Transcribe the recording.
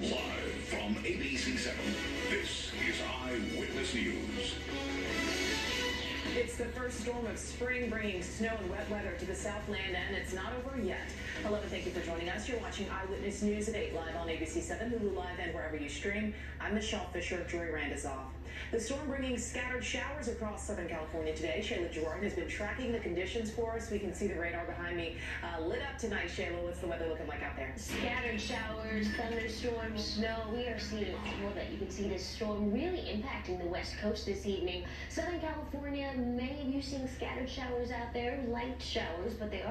Live from ABC 7, this is Eyewitness News. It's the first storm of spring bringing snow and wet weather to the Southland, and it's not over yet. Hello, and thank you for joining us. You're watching Eyewitness News at 8 live on ABC 7, Hulu Live, and wherever you stream. I'm Michelle Fisher. Jory Rand is off. The storm bringing scattered showers across Southern California today. Shayla Jordan has been tracking the conditions for us. We can see the radar behind me uh, lit up tonight. Shayla, what's the weather looking like out there? Scattered showers, thunderstorms, snow. We are seeing all it. You can see this storm really impacting the west coast this evening. Southern California, many of you seeing scattered showers out there, light showers, but they are.